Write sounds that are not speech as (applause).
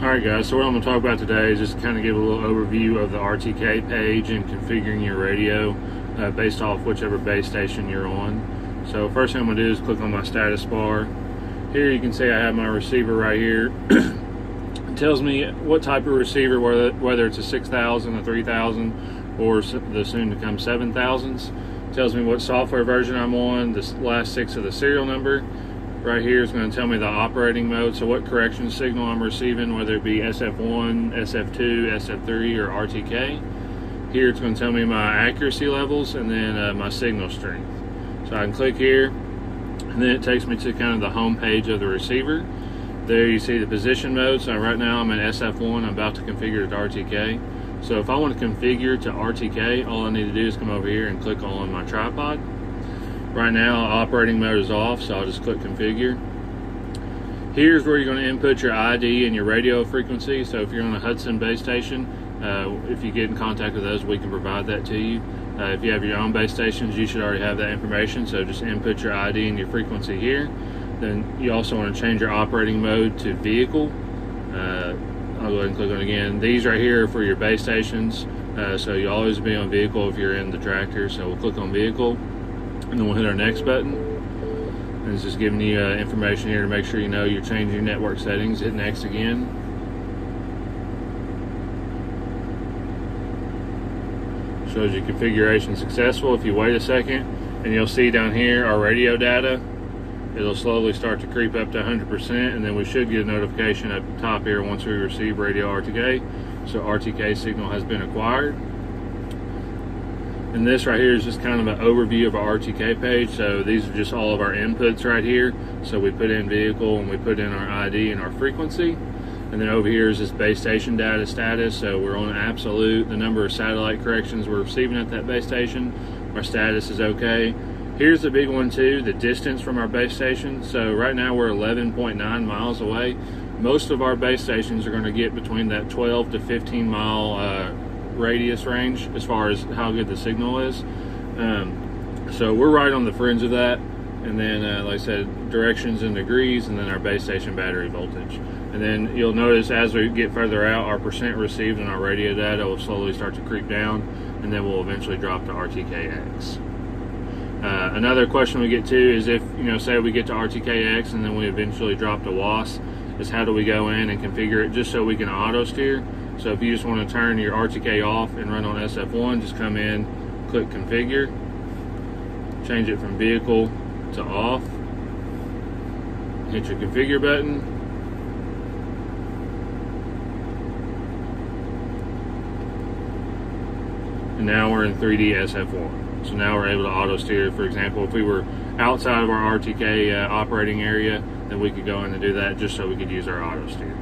Alright guys, so what I'm going to talk about today is just kind of give a little overview of the RTK page and configuring your radio uh, based off whichever base station you're on. So first thing I'm going to do is click on my status bar. Here you can see I have my receiver right here. (coughs) it tells me what type of receiver, whether, whether it's a 6000, a 3000, or the soon to come 7000s. tells me what software version I'm on, the last six of the serial number, right here is going to tell me the operating mode, so what correction signal I'm receiving, whether it be SF1, SF2, SF3, or RTK. Here it's going to tell me my accuracy levels and then uh, my signal strength. So I can click here, and then it takes me to kind of the home page of the receiver. There you see the position mode. So right now I'm in SF1. I'm about to configure it to RTK. So if I want to configure to RTK, all I need to do is come over here and click on my tripod Right now, operating mode is off, so I'll just click configure. Here's where you're going to input your ID and your radio frequency. So if you're on a Hutson base station, uh, if you get in contact with us, we can provide that to you. Uh, if you have your own base stations, you should already have that information. So just input your ID and your frequency here. Then you also want to change your operating mode to vehicle. Uh, I'll go ahead and click on again. These right here are for your base stations. Uh, so you always be on vehicle if you're in the tractor. So we'll click on vehicle and then we'll hit our next button. And it's just giving you uh, information here to make sure you know you're changing your network settings. Hit next again. Shows you configuration successful. If you wait a second and you'll see down here our radio data it'll slowly start to creep up to 100% and then we should get a notification at the top here once we receive radio RTK so RTK signal has been acquired and this right here is just kind of an overview of our RTK page. So these are just all of our inputs right here. So we put in vehicle and we put in our ID and our frequency. And then over here is this base station data status. So we're on absolute, the number of satellite corrections we're receiving at that base station. Our status is okay. Here's the big one too, the distance from our base station. So right now we're 11.9 miles away. Most of our base stations are gonna get between that 12 to 15 mile uh, radius range as far as how good the signal is. Um, so we're right on the fringe of that. And then, uh, like I said, directions in degrees, and then our base station battery voltage. And then you'll notice as we get further out, our percent received and our radio data will slowly start to creep down, and then we'll eventually drop to RTKX. Uh, another question we get to is if, you know, say we get to RTKX and then we eventually drop to WAAS, is how do we go in and configure it just so we can auto steer? So if you just want to turn your RTK off and run on SF1, just come in, click configure, change it from vehicle to off, hit your configure button, and now we're in 3D SF1. So now we're able to auto steer. For example, if we were outside of our RTK uh, operating area, then we could go in and do that just so we could use our auto steer.